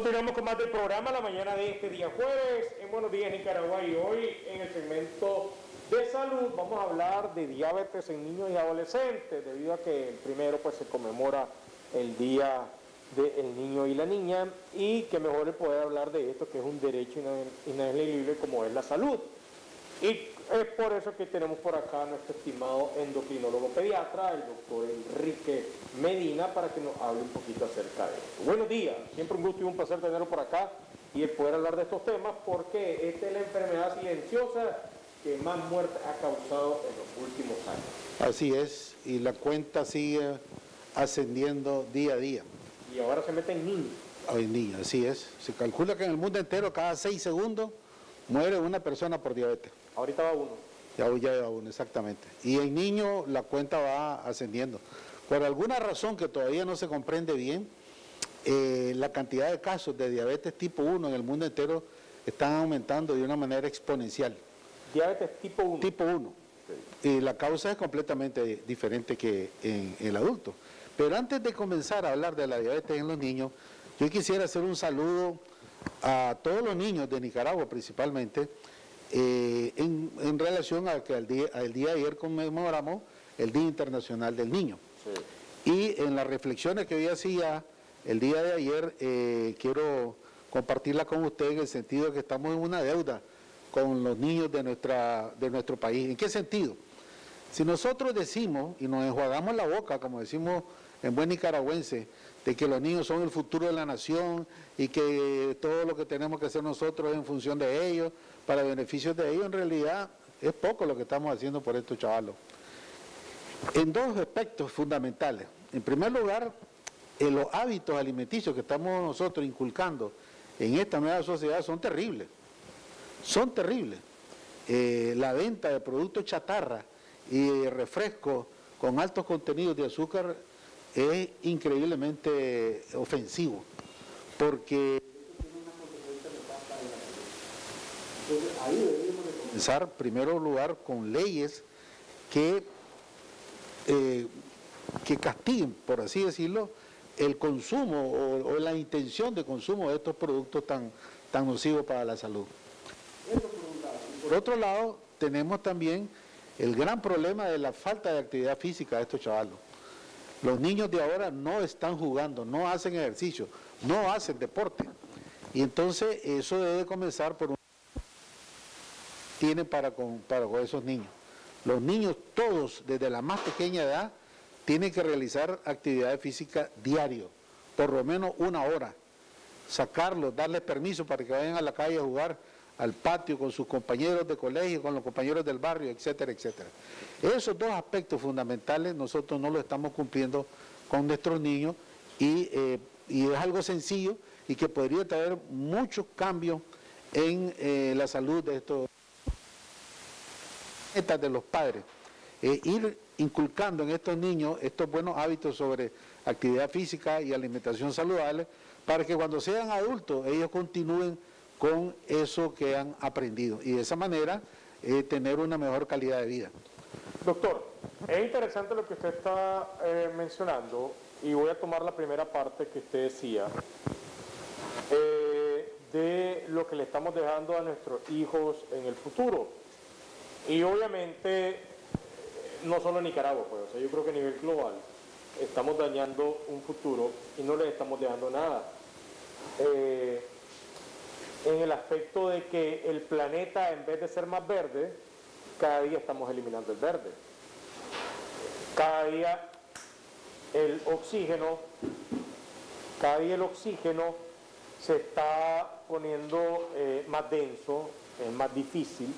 Continuamos con más del programa la mañana de este día jueves en Buenos Días Nicaragua y hoy en el segmento de salud vamos a hablar de diabetes en niños y adolescentes debido a que primero pues se conmemora el día del niño y la niña y que mejor le poder hablar de esto que es un derecho inalienable como es la salud. Y es por eso que tenemos por acá a nuestro estimado endocrinólogo pediatra, el doctor Enrique Medina, para que nos hable un poquito acerca de esto. Buenos días, siempre un gusto y un placer tenerlo por acá y poder hablar de estos temas porque esta es la enfermedad silenciosa que más muerte ha causado en los últimos años. Así es, y la cuenta sigue ascendiendo día a día. Y ahora se mete en niños. En niños, así es. Se calcula que en el mundo entero cada seis segundos muere una persona por diabetes. Ahorita va uno. Ya, ya va uno, exactamente. Y en niños la cuenta va ascendiendo. Por alguna razón que todavía no se comprende bien, eh, la cantidad de casos de diabetes tipo 1 en el mundo entero están aumentando de una manera exponencial. Diabetes tipo 1. Tipo 1. Y la causa es completamente diferente que en, el adulto. Pero antes de comenzar a hablar de la diabetes en los niños, yo quisiera hacer un saludo a todos los niños de Nicaragua principalmente, eh, en, relación a que al día, día de ayer conmemoramos el Día Internacional del Niño. Y en las reflexiones que yo hacía el día de ayer, eh, quiero compartirla con usted en el sentido de que estamos en una deuda con los niños de, nuestra, de nuestro país. ¿En qué sentido? Si nosotros decimos y nos enjuagamos la boca, como decimos en buen nicaragüense, de que los niños son el futuro de la nación y que todo lo que tenemos que hacer nosotros es en función de ellos, para beneficios de ellos, en realidad es poco lo que estamos haciendo por estos chavalos. En dos aspectos fundamentales. En primer lugar, en los hábitos alimenticios que estamos nosotros inculcando en esta nueva sociedad son terribles. Son terribles. Eh, la venta de productos chatarra y refrescos con altos contenidos de azúcar es increíblemente ofensivo, porque ahí deberíamos comenzar, primero lugar, con leyes que, eh, que castiguen, por así decirlo, el consumo o, la intención de consumo de estos productos tan, tan nocivos para la salud. Por otro lado, tenemos también el gran problema de la falta de actividad física de estos chavalos. Los niños de ahora no están jugando, no hacen ejercicio, no hacen deporte. Y entonces eso debe comenzar por un... Tiene para con, para con esos niños. Los niños todos, desde la más pequeña edad, tienen que realizar actividad física diario, por lo menos una hora. Sacarlos, darles permiso para que vayan a la calle a jugar al patio con sus compañeros de colegio, con los compañeros del barrio, etcétera, etcétera. Esos dos aspectos fundamentales nosotros no lo estamos cumpliendo con nuestros niños y, eh, es algo sencillo y que podría traer muchos cambios en eh, la salud de estos de los padres. Eh, ir inculcando en estos niños estos buenos hábitos sobre actividad física y alimentación saludable para que cuando sean adultos ellos continúen con eso que han aprendido y de esa manera eh, tener una mejor calidad de vida. Doctor, es interesante lo que usted está eh, mencionando y voy a tomar la primera parte que usted decía de lo que le estamos dejando a nuestros hijos en el futuro. Y obviamente, no solo en Nicaragua, pues, yo creo que a nivel global estamos dañando un futuro y no les estamos dejando nada en el aspecto de que el planeta, en vez de ser más verde, cada día estamos eliminando el verde. Cada día el oxígeno, cada día el oxígeno se está poniendo eh, más denso, es más difícil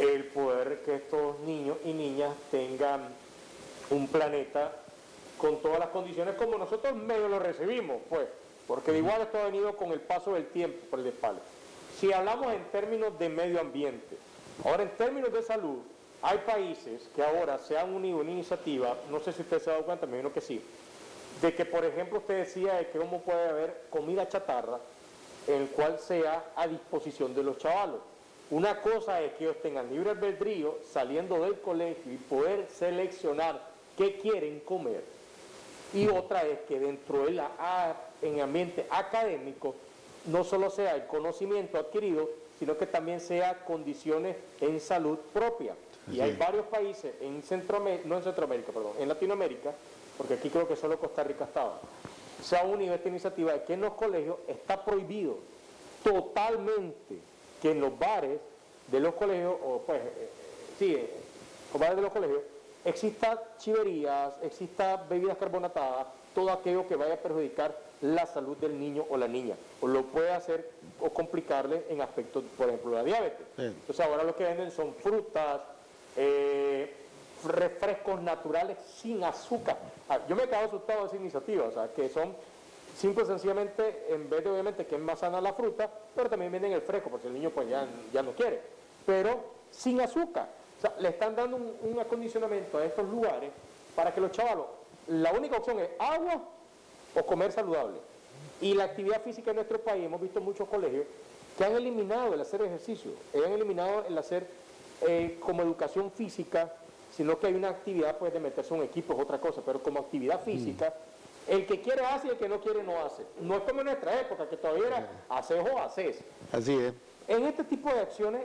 el poder que estos niños y niñas tengan un planeta con todas las condiciones como nosotros medio lo recibimos, pues porque de igual esto ha venido con el paso del tiempo por el espalda. Si hablamos en términos de medio ambiente, ahora en términos de salud, hay países que ahora se han unido en una iniciativa, no sé si usted se ha dado cuenta, me imagino que sí, de que por ejemplo usted decía de que cómo puede haber comida chatarra en el cual sea a disposición de los chavalos. Una cosa es que ellos tengan libre albedrío saliendo del colegio y poder seleccionar qué quieren comer. Y otra es que dentro de la en ambiente académico no solo sea el conocimiento adquirido, sino que también sea condiciones en salud propia. Y hay varios países en Centroamérica, no en Centroamérica, perdón, en Latinoamérica, porque aquí creo que solo Costa Rica estaba, se ha unido esta iniciativa de que en los colegios está prohibido totalmente que en los bares de los colegios, o pues, eh, sí, en los bares de los colegios, exista chiverías, exista bebidas carbonatadas, todo aquello que vaya a perjudicar la salud del niño o la niña, o lo puede hacer o complicarle en aspectos, por ejemplo, la diabetes. Entonces ahora lo que venden son frutas, eh, refrescos naturales sin azúcar. Ah, yo me he quedado asustado de esa iniciativa, o sea, que son simple y sencillamente, en vez de obviamente que es más sana la fruta, pero también venden el fresco, porque el niño pues ya, ya no quiere, pero sin azúcar. O sea, le están dando un, acondicionamiento a estos lugares para que los chavalos, la única opción es agua o comer saludable. Y la actividad física en nuestro país, hemos visto muchos colegios que han eliminado el hacer ejercicio, han eliminado el hacer eh, como educación física, sino que hay una actividad pues de meterse en un equipo, es otra cosa, pero como actividad física, el que quiere hace y el que no quiere no hace. No es como en nuestra época, que todavía era haces o haces. Así es. En este tipo de acciones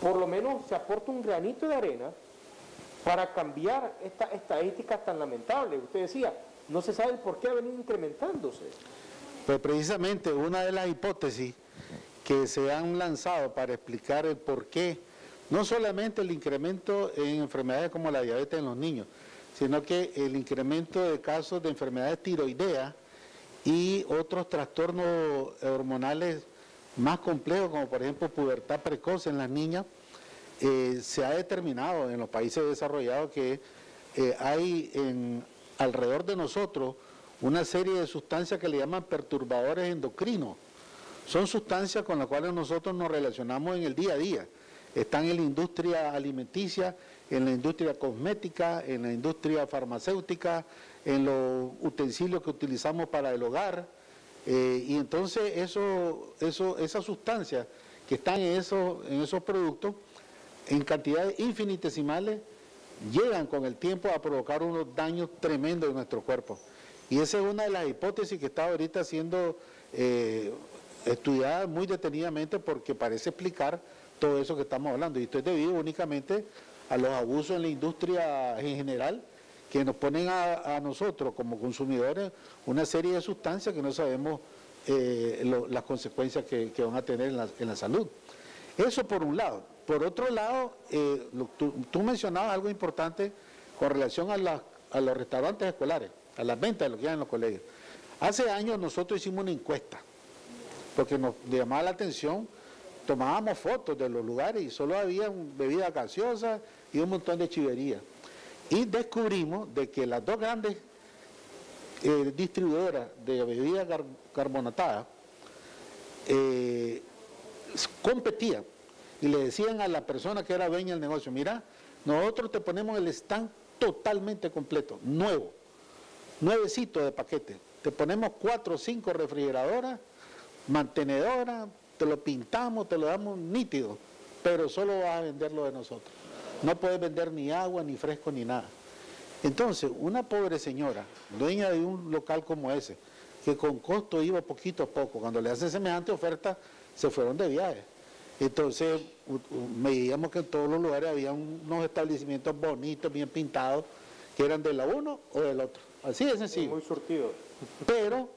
por lo menos se aporta un granito de arena para cambiar esta estadística tan lamentable. Usted decía, no se sabe por qué ha venido incrementándose. Pues precisamente una de las hipótesis que se han lanzado para explicar el por qué, no solamente el incremento en enfermedades como la diabetes en los niños, sino que el incremento de casos de enfermedades tiroideas y otros trastornos hormonales más complejos, como por ejemplo pubertad precoz en las niñas, eh, se ha determinado en los países desarrollados que eh, hay en, alrededor de nosotros una serie de sustancias que le llaman perturbadores endocrinos. Son sustancias con las cuales nosotros nos relacionamos en el día a día. Están en la industria alimenticia, en la industria cosmética, en la industria farmacéutica, en los utensilios que utilizamos para el hogar, eh, y entonces esas sustancias que están en esos, en esos productos, en cantidades infinitesimales, llegan con el tiempo a provocar unos daños tremendos en nuestro cuerpo. Y esa es una de las hipótesis que está ahorita siendo eh, estudiada muy detenidamente porque parece explicar todo eso que estamos hablando. Y esto es debido únicamente a los abusos en la industria en general que nos ponen a, nosotros como consumidores una serie de sustancias que no sabemos eh, las consecuencias que, van a tener en la, salud. Eso por un lado. Por otro lado, eh, tú, mencionabas algo importante con relación a, los restaurantes escolares, a las ventas de lo que hay en los colegios. Hace años nosotros hicimos una encuesta, porque nos llamaba la atención, tomábamos fotos de los lugares y solo había bebidas gaseosas y un montón de chiverías. Y descubrimos de que las dos grandes eh, distribuidoras de bebidas carbonatadas eh, competían y le decían a la persona que era dueña del negocio, mira, nosotros te ponemos el stand totalmente completo, nuevo, nuevecito de paquete. Te ponemos cuatro o cinco refrigeradoras, mantenedoras, te lo pintamos, te lo damos nítido, pero solo vas a venderlo de nosotros. No puedes vender ni agua, ni fresco, ni nada. Entonces, una pobre señora, dueña de un local como ese, que con costo iba poquito a poco, cuando le hacen semejante oferta, se fueron de viaje. Entonces, veíamos que en todos los lugares había unos establecimientos bonitos, bien pintados, que eran de la uno o del otro. Así de sencillo. Muy surtido. Pero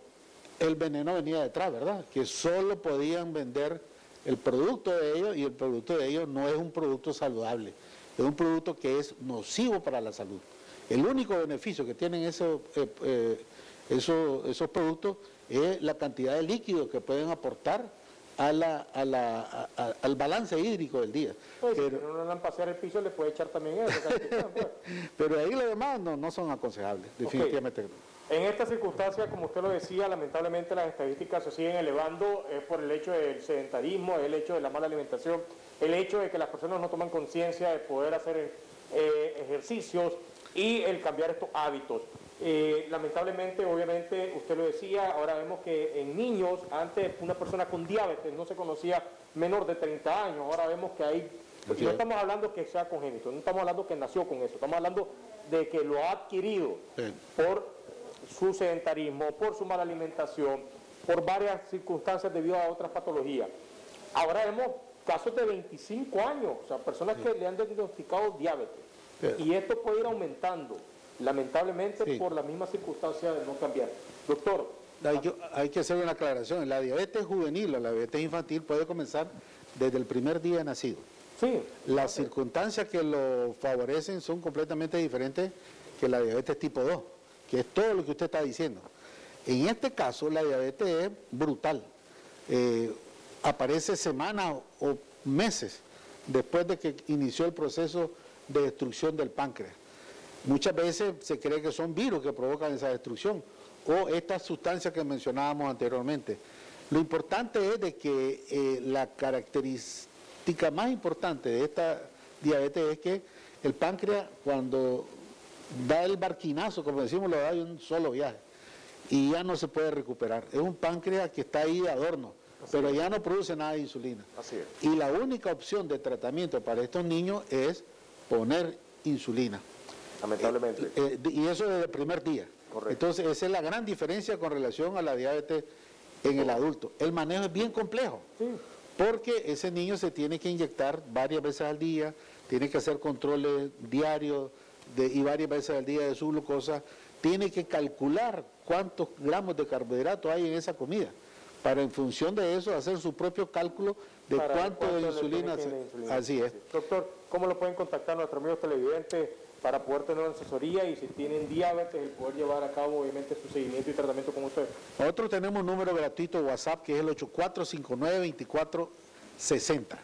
el veneno venía detrás, ¿verdad? Que solo podían vender el producto de ellos y el producto de ellos no es un producto saludable es un producto que es nocivo para la salud. El único beneficio que tienen esos, eh, eh, esos, productos es la cantidad de líquido que pueden aportar a la, al balance hídrico del día. Pues, pero, si no dan pasear el piso, le puede echar también eso. Pues. pero ahí los demás no, no son aconsejables, definitivamente. En esta circunstancia, como usted lo decía, lamentablemente las estadísticas se siguen elevando es por el hecho del sedentarismo, el hecho de la mala alimentación, el hecho de que las personas no toman conciencia de poder hacer eh, ejercicios y el cambiar estos hábitos. Eh, lamentablemente, obviamente, usted lo decía, ahora vemos que en niños, antes una persona con diabetes no se conocía menor de 30 años, ahora vemos que hay, no estamos hablando que sea congénito, no estamos hablando que nació con eso, estamos hablando de que lo ha adquirido por su sedentarismo, por su mala alimentación, por varias circunstancias debido a otras patologías. Ahora vemos casos de 25 años, o sea, personas que le han diagnosticado diabetes. Y esto puede ir aumentando, lamentablemente por la misma circunstancia de no cambiar. Doctor. Hay que, hacer una aclaración. La diabetes juvenil o la diabetes infantil puede comenzar desde el primer día de nacido. Sí. Las circunstancias que lo favorecen son completamente diferentes que la diabetes tipo 2, que es todo lo que usted está diciendo. En este caso, la diabetes es brutal. Eh, aparece semanas o meses después de que inició el proceso de destrucción del páncreas. Muchas veces se cree que son virus que provocan esa destrucción o estas sustancias que mencionábamos anteriormente. Lo importante es de que eh, la característica más importante de esta diabetes es que el páncreas cuando da el barquinazo, como decimos, lo da de un solo viaje y ya no se puede recuperar. Es un páncreas que está ahí de adorno, pero ya no produce nada de insulina. Y la única opción de tratamiento para estos niños es poner insulina. Lamentablemente. Eh, eh, y eso desde el primer día. Entonces, esa es la gran diferencia con relación a la diabetes en el adulto. El manejo es bien complejo, porque ese niño se tiene que inyectar varias veces al día, tiene que hacer controles diarios y varias veces al día de su glucosa, tiene que calcular cuántos gramos de carbohidrato hay en esa comida, para en función de eso hacer su propio cálculo de cuánto, de insulina, Así es. Doctor, ¿cómo lo pueden contactar nuestros amigos televidentes? para poder tener asesoría y si tienen diabetes, el poder llevar a cabo obviamente su seguimiento y tratamiento con ustedes. Nosotros tenemos un número gratuito WhatsApp que es el 8459-2460.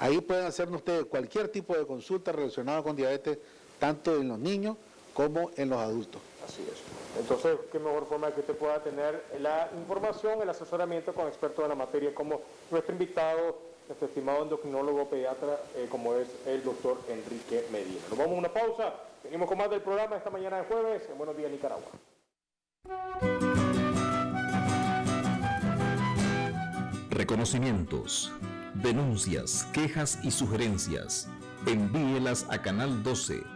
Ahí pueden hacernos ustedes cualquier tipo de consulta relacionada con diabetes, tanto en los niños como en los adultos. Así es. Entonces, qué mejor forma de que usted pueda tener la información, el asesoramiento con expertos en la materia como nuestro invitado nuestro estimado endocrinólogo pediatra eh, como es el doctor Enrique Medina. Nos vamos a una pausa, venimos con más del programa esta mañana de jueves en Buenos Días Nicaragua. Reconocimientos, denuncias, quejas y sugerencias. Envíelas a Canal 12.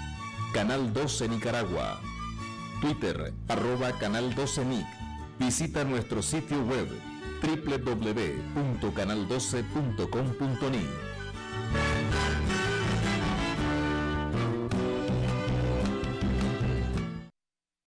Canal 12 Nicaragua, Twitter, arroba Canal 12 Nic. Visita nuestro sitio web www.canal12.com.ni